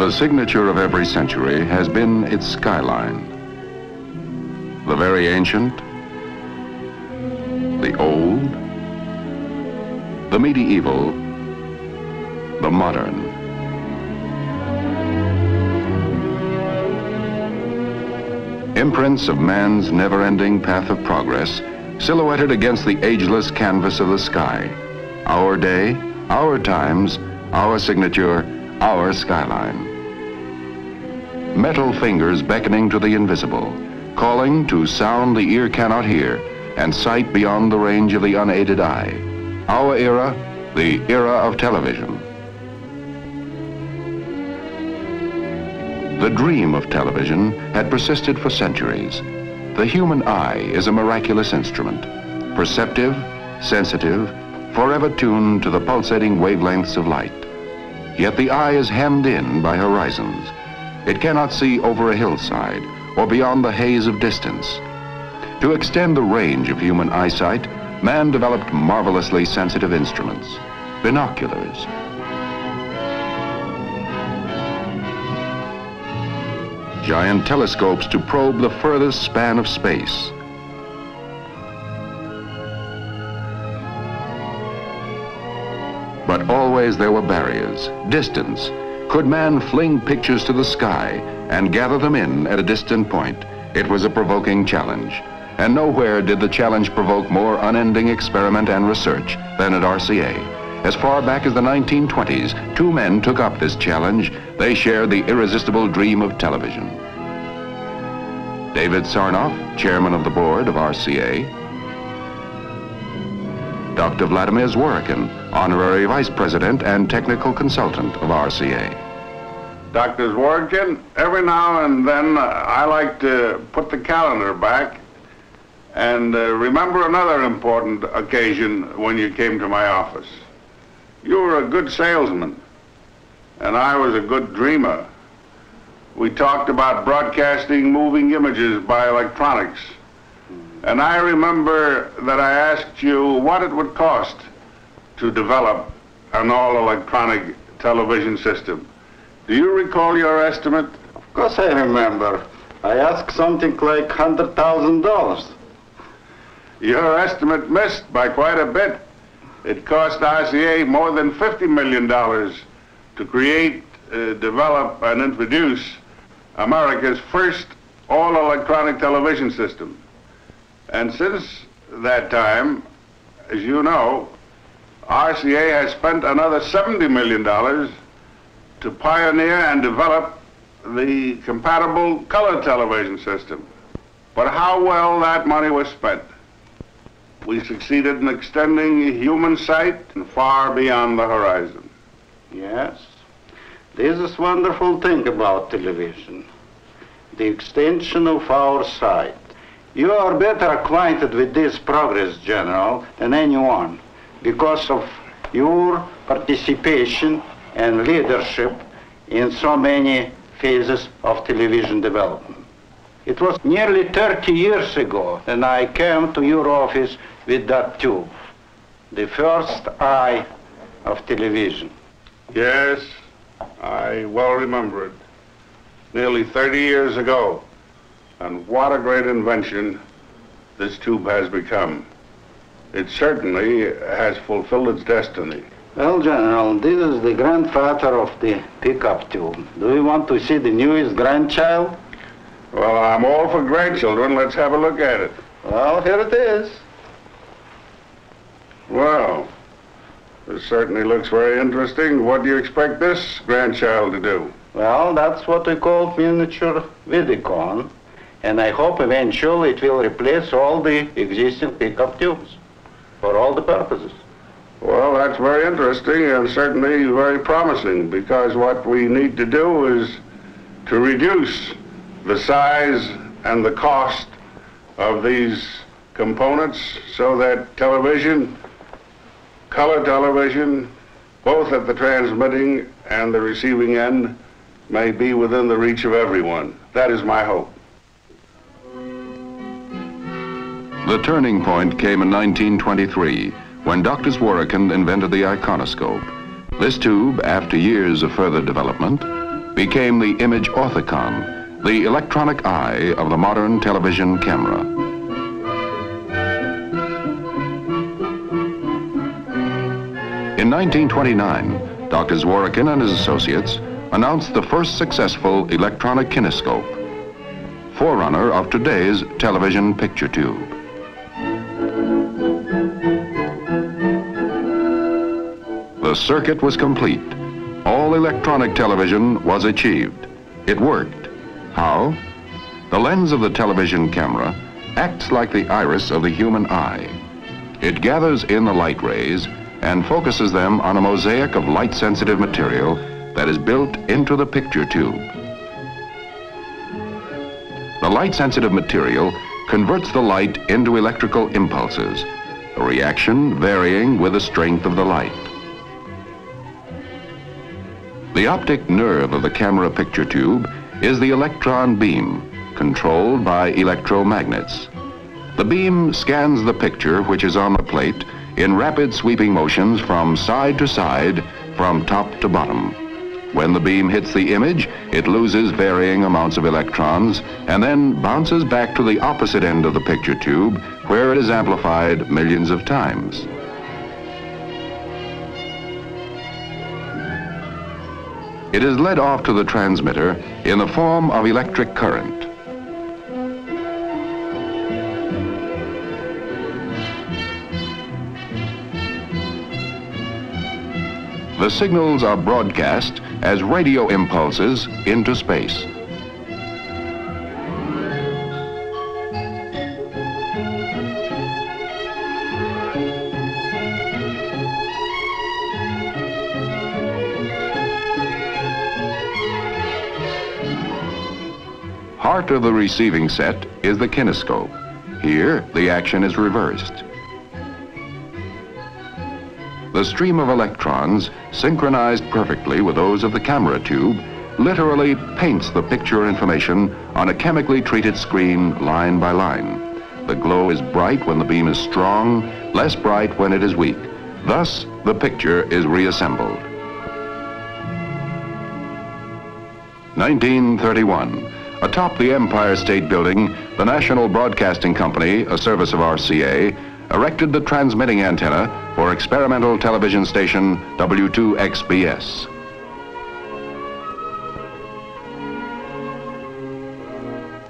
The signature of every century has been its skyline. The very ancient, the old, the medieval, the modern. Imprints of man's never-ending path of progress silhouetted against the ageless canvas of the sky. Our day, our times, our signature, our skyline. Metal fingers beckoning to the invisible, calling to sound the ear cannot hear and sight beyond the range of the unaided eye. Our era, the era of television. The dream of television had persisted for centuries. The human eye is a miraculous instrument, perceptive, sensitive, forever tuned to the pulsating wavelengths of light. Yet the eye is hemmed in by horizons. It cannot see over a hillside or beyond the haze of distance. To extend the range of human eyesight, man developed marvelously sensitive instruments, binoculars. Giant telescopes to probe the furthest span of space. But always there were barriers, distance. Could man fling pictures to the sky and gather them in at a distant point? It was a provoking challenge. And nowhere did the challenge provoke more unending experiment and research than at RCA. As far back as the 1920s, two men took up this challenge. They shared the irresistible dream of television. David Sarnoff, chairman of the board of RCA, Dr. Vladimir Zworykin, Honorary Vice President and Technical Consultant of RCA. Dr. Zworykin, every now and then uh, I like to put the calendar back and uh, remember another important occasion when you came to my office. You were a good salesman, and I was a good dreamer. We talked about broadcasting moving images by electronics. And I remember that I asked you what it would cost to develop an all-electronic television system. Do you recall your estimate? Of course I remember. I asked something like $100,000. Your estimate missed by quite a bit. It cost RCA more than $50 million to create, uh, develop, and introduce America's first all-electronic television system. And since that time, as you know, RCA has spent another $70 million to pioneer and develop the compatible color television system. But how well that money was spent. We succeeded in extending human sight far beyond the horizon. Yes. This is wonderful thing about television. The extension of our sight. You are better acquainted with this progress, General, than anyone because of your participation and leadership in so many phases of television development. It was nearly 30 years ago when I came to your office with that tube, the first eye of television. Yes, I well remember it. Nearly 30 years ago. And what a great invention this tube has become. It certainly has fulfilled its destiny. Well, General, this is the grandfather of the pickup tube. Do you want to see the newest grandchild? Well, I'm all for grandchildren. Let's have a look at it. Well, here it is. Well, this certainly looks very interesting. What do you expect this grandchild to do? Well, that's what we call miniature Vidicon and I hope eventually it will replace all the existing pickup tubes for all the purposes. Well, that's very interesting and certainly very promising because what we need to do is to reduce the size and the cost of these components so that television, color television, both at the transmitting and the receiving end, may be within the reach of everyone. That is my hope. The turning point came in 1923 when Dr. Zworykin invented the iconoscope. This tube, after years of further development, became the image orthicon, the electronic eye of the modern television camera. In 1929, Dr. Zworykin and his associates announced the first successful electronic kinescope, forerunner of today's television picture tube. The circuit was complete. All electronic television was achieved. It worked. How? The lens of the television camera acts like the iris of the human eye. It gathers in the light rays and focuses them on a mosaic of light-sensitive material that is built into the picture tube. The light-sensitive material converts the light into electrical impulses, a reaction varying with the strength of the light. The optic nerve of the camera picture tube is the electron beam, controlled by electromagnets. The beam scans the picture which is on the plate in rapid sweeping motions from side to side, from top to bottom. When the beam hits the image, it loses varying amounts of electrons and then bounces back to the opposite end of the picture tube where it is amplified millions of times. It is led off to the transmitter in the form of electric current. The signals are broadcast as radio impulses into space. Of the receiving set is the kinescope. Here, the action is reversed. The stream of electrons, synchronized perfectly with those of the camera tube, literally paints the picture information on a chemically treated screen line by line. The glow is bright when the beam is strong, less bright when it is weak. Thus, the picture is reassembled. 1931. Atop the Empire State Building, the National Broadcasting Company, a service of RCA, erected the transmitting antenna for experimental television station W2XBS.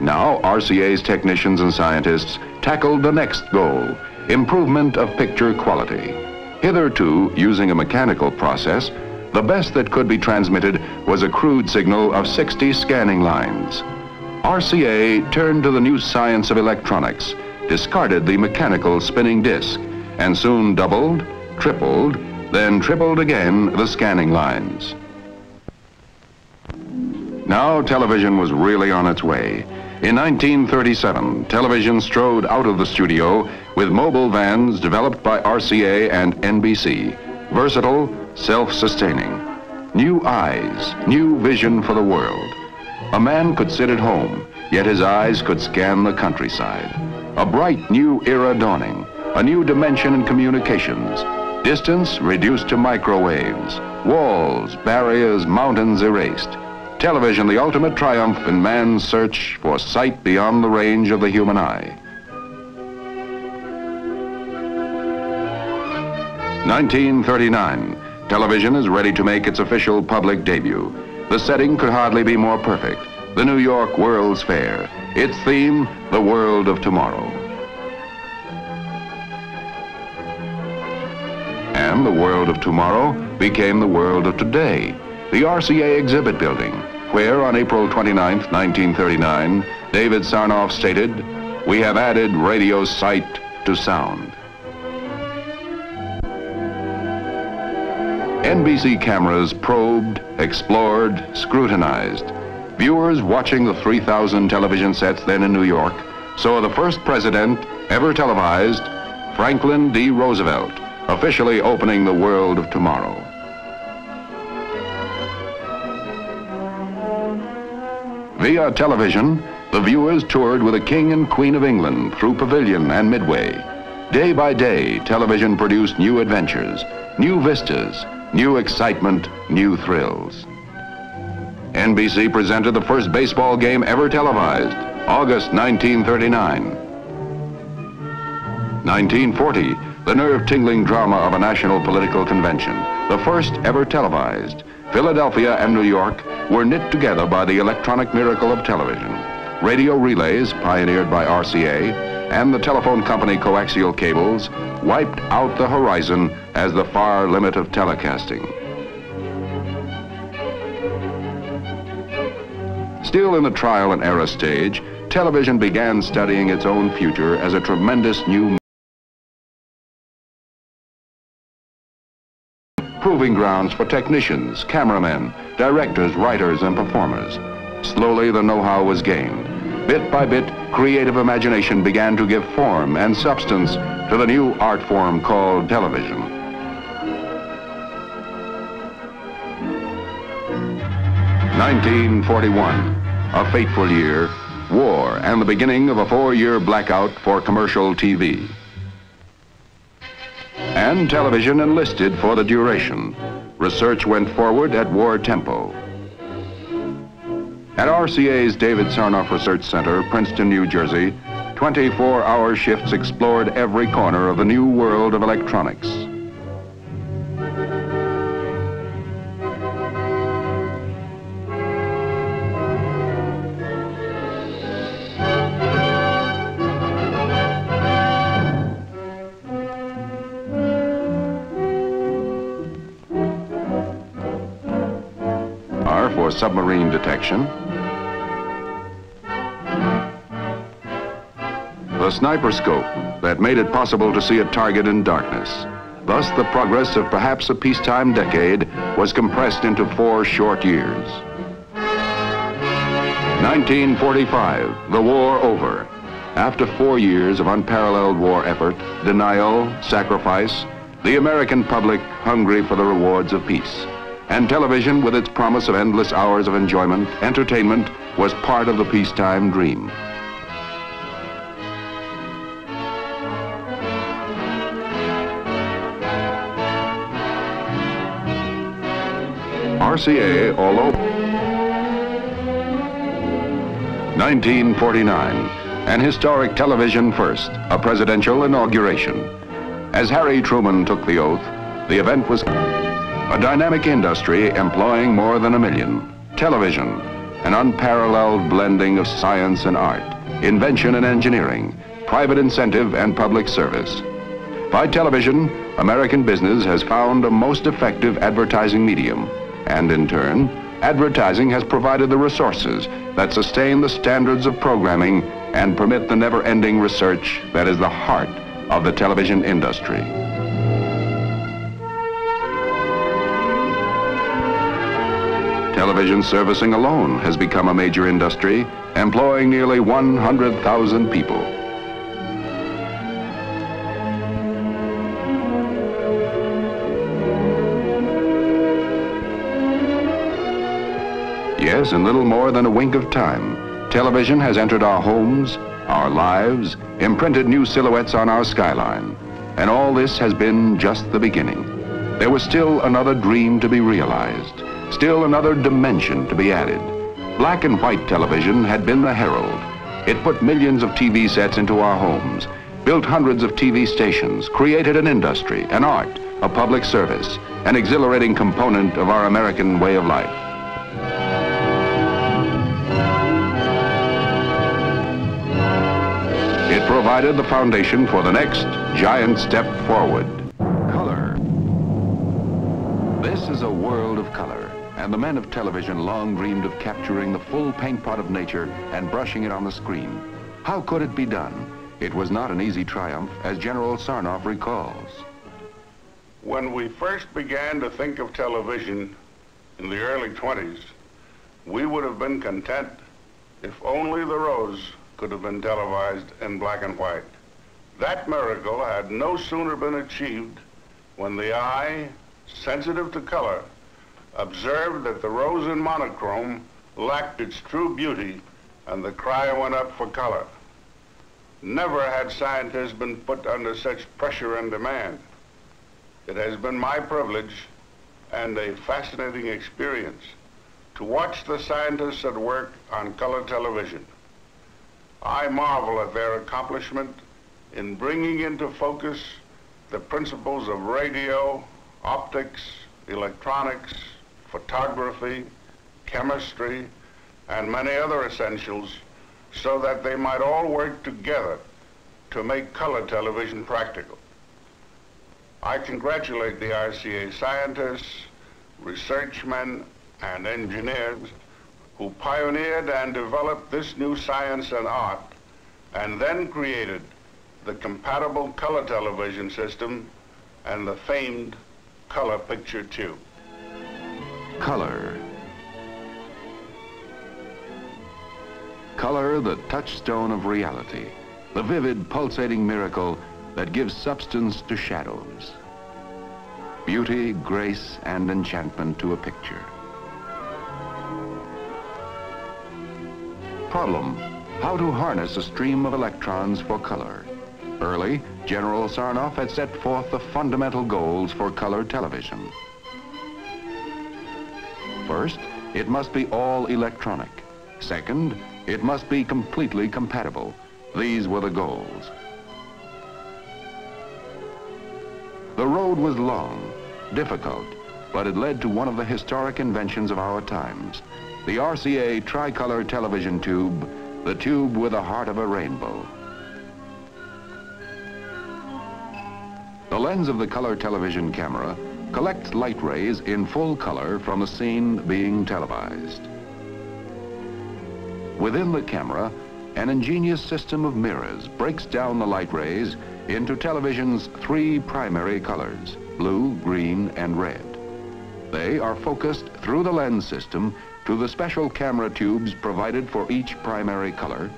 Now, RCA's technicians and scientists tackled the next goal, improvement of picture quality. Hitherto, using a mechanical process, the best that could be transmitted was a crude signal of 60 scanning lines. RCA turned to the new science of electronics, discarded the mechanical spinning disc, and soon doubled, tripled, then tripled again the scanning lines. Now television was really on its way. In 1937, television strode out of the studio with mobile vans developed by RCA and NBC, versatile, self-sustaining. New eyes, new vision for the world. A man could sit at home, yet his eyes could scan the countryside. A bright new era dawning, a new dimension in communications. Distance reduced to microwaves, walls, barriers, mountains erased. Television, the ultimate triumph in man's search for sight beyond the range of the human eye. 1939. Television is ready to make its official public debut. The setting could hardly be more perfect. The New York World's Fair. Its theme, the world of tomorrow. And the world of tomorrow became the world of today. The RCA exhibit building, where on April 29, 1939, David Sarnoff stated, we have added radio sight to sound. NBC cameras probed, explored, scrutinized. Viewers watching the 3,000 television sets then in New York saw the first president ever televised, Franklin D. Roosevelt, officially opening the world of tomorrow. Via television, the viewers toured with the King and Queen of England through Pavilion and Midway. Day by day, television produced new adventures, new vistas, new excitement, new thrills. NBC presented the first baseball game ever televised, August 1939. 1940, the nerve-tingling drama of a national political convention, the first ever televised. Philadelphia and New York were knit together by the electronic miracle of television. Radio relays, pioneered by RCA, and the telephone company coaxial cables wiped out the horizon as the far limit of telecasting. Still in the trial and error stage, television began studying its own future as a tremendous new proving grounds for technicians, cameramen, directors, writers, and performers. Slowly, the know-how was gained. Bit by bit, creative imagination began to give form and substance to the new art form called television. Nineteen forty-one, a fateful year, war, and the beginning of a four-year blackout for commercial TV and television enlisted for the duration. Research went forward at war tempo. At RCA's David Sarnoff Research Center, Princeton, New Jersey, 24-hour shifts explored every corner of the new world of electronics. For submarine detection. The sniper scope that made it possible to see a target in darkness. Thus, the progress of perhaps a peacetime decade was compressed into four short years. 1945, the war over. After four years of unparalleled war effort, denial, sacrifice, the American public hungry for the rewards of peace and television, with its promise of endless hours of enjoyment, entertainment, was part of the peacetime dream. RCA, although 1949, an historic television first, a presidential inauguration. As Harry Truman took the oath, the event was a dynamic industry employing more than a million. Television, an unparalleled blending of science and art, invention and engineering, private incentive and public service. By television, American business has found a most effective advertising medium. And in turn, advertising has provided the resources that sustain the standards of programming and permit the never-ending research that is the heart of the television industry. Television servicing alone has become a major industry, employing nearly 100,000 people. Yes, in little more than a wink of time, television has entered our homes, our lives, imprinted new silhouettes on our skyline. And all this has been just the beginning. There was still another dream to be realized. Still another dimension to be added. Black and white television had been the herald. It put millions of TV sets into our homes, built hundreds of TV stations, created an industry, an art, a public service, an exhilarating component of our American way of life. Provided the foundation for the next giant step forward. Color. This is a world of color and the men of television long dreamed of capturing the full paint pot of nature and brushing it on the screen. How could it be done? It was not an easy triumph, as General Sarnoff recalls. When we first began to think of television in the early 20s, we would have been content if only the rose could have been televised in black and white. That miracle had no sooner been achieved when the eye, sensitive to color, observed that the rose in monochrome lacked its true beauty and the cry went up for color. Never had scientists been put under such pressure and demand. It has been my privilege and a fascinating experience to watch the scientists at work on color television. I marvel at their accomplishment in bringing into focus the principles of radio, optics, electronics, photography, chemistry, and many other essentials so that they might all work together to make color television practical. I congratulate the RCA scientists, researchmen, and engineers who pioneered and developed this new science and art and then created the compatible color television system and the famed color picture tube. Color. Color, the touchstone of reality, the vivid, pulsating miracle that gives substance to shadows. Beauty, grace, and enchantment to a picture. Problem, how to harness a stream of electrons for color. Early, General Sarnoff had set forth the fundamental goals for color television. First, it must be all electronic. Second, it must be completely compatible. These were the goals. The road was long, difficult, but it led to one of the historic inventions of our times, the RCA tricolor television tube, the tube with the heart of a rainbow. The lens of the color television camera collects light rays in full color from the scene being televised. Within the camera, an ingenious system of mirrors breaks down the light rays into television's three primary colors, blue, green, and red. They are focused through the lens system to the special camera tubes provided for each primary color,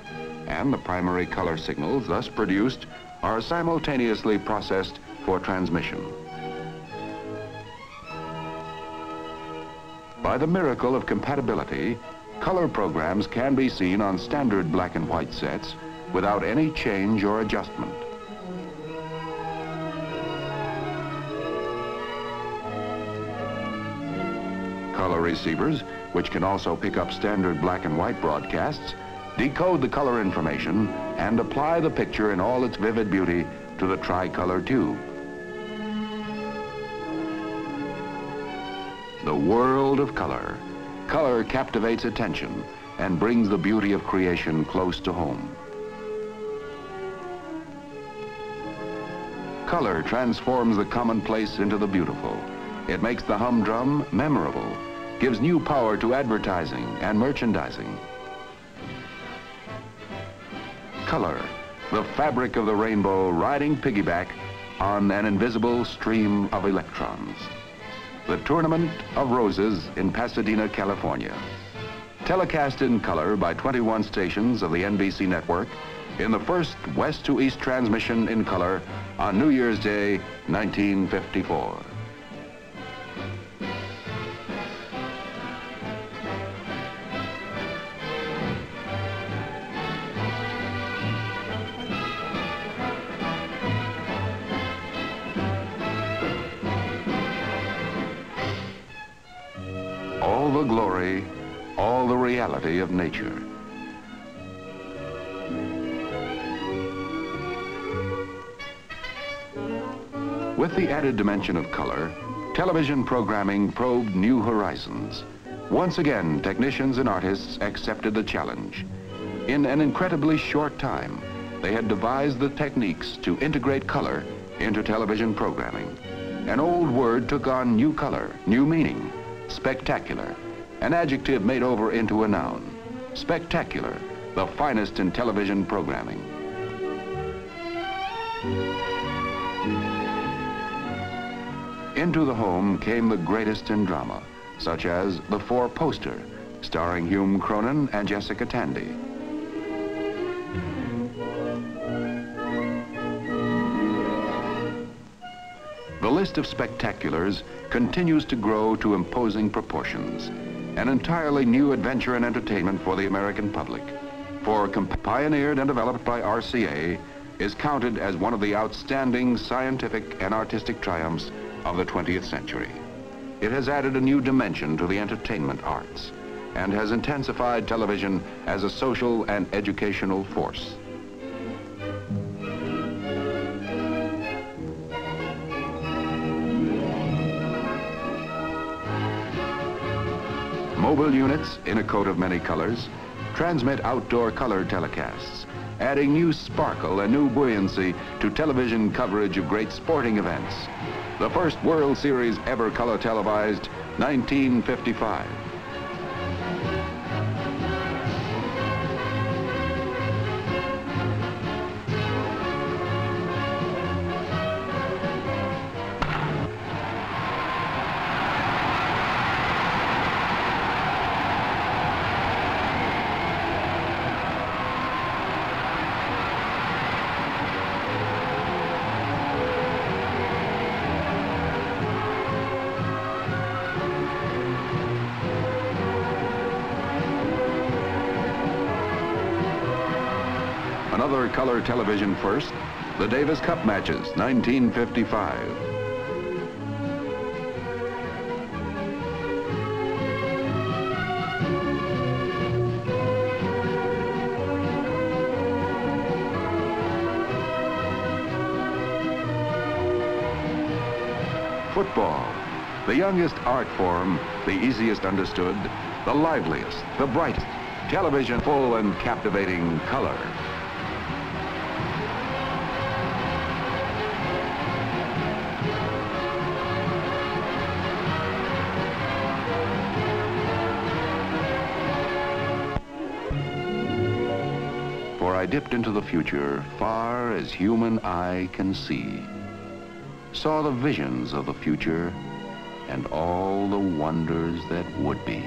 and the primary color signals thus produced are simultaneously processed for transmission. By the miracle of compatibility, color programs can be seen on standard black and white sets without any change or adjustment. Receivers, which can also pick up standard black and white broadcasts, decode the color information and apply the picture in all its vivid beauty to the tricolor tube. The world of color. Color captivates attention and brings the beauty of creation close to home. Color transforms the commonplace into the beautiful. It makes the humdrum memorable gives new power to advertising and merchandising. Color, the fabric of the rainbow riding piggyback on an invisible stream of electrons. The Tournament of Roses in Pasadena, California. Telecast in color by 21 stations of the NBC network in the first west to east transmission in color on New Year's Day, 1954. The glory, all the reality of nature. With the added dimension of color, television programming probed new horizons. Once again, technicians and artists accepted the challenge. In an incredibly short time, they had devised the techniques to integrate color into television programming. An old word took on new color, new meaning, spectacular, an adjective made over into a noun. Spectacular, the finest in television programming. Into the home came the greatest in drama, such as The Four Poster, starring Hume Cronyn and Jessica Tandy. The list of spectaculars continues to grow to imposing proportions. An entirely new adventure and entertainment for the American public. For pioneered and developed by RCA, is counted as one of the outstanding scientific and artistic triumphs of the 20th century. It has added a new dimension to the entertainment arts, and has intensified television as a social and educational force. Mobile units, in a coat of many colors, transmit outdoor color telecasts, adding new sparkle and new buoyancy to television coverage of great sporting events. The first World Series ever color televised, 1955. Color television first, the Davis Cup matches, 1955. Football, the youngest art form, the easiest understood, the liveliest, the brightest, television full and captivating color. I dipped into the future far as human eye can see, saw the visions of the future and all the wonders that would be.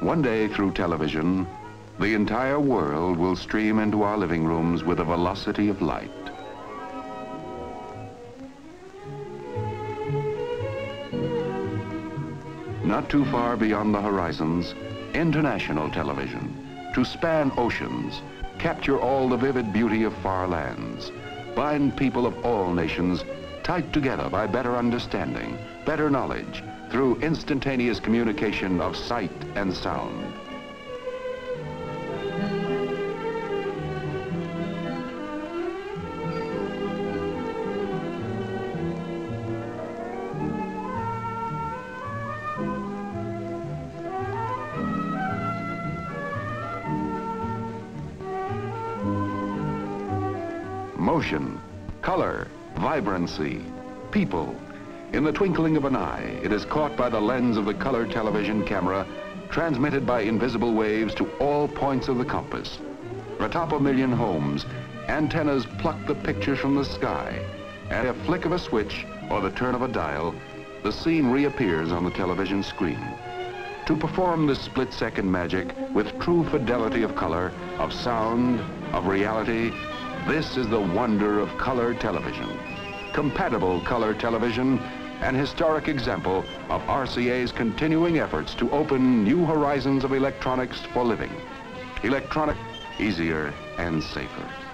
One day through television, the entire world will stream into our living rooms with the velocity of light. Not too far beyond the horizons, international television, to span oceans, capture all the vivid beauty of far lands, bind people of all nations tight together by better understanding, better knowledge, through instantaneous communication of sight and sound. Vibrancy, people. In the twinkling of an eye, it is caught by the lens of the color television camera, transmitted by invisible waves to all points of the compass. Atop a million homes, antennas pluck the pictures from the sky, and a flick of a switch or the turn of a dial, the scene reappears on the television screen. To perform this split-second magic with true fidelity of color, of sound, of reality, this is the wonder of color television. Compatible color television, an historic example of RCA's continuing efforts to open new horizons of electronics for living. Electronic, easier and safer.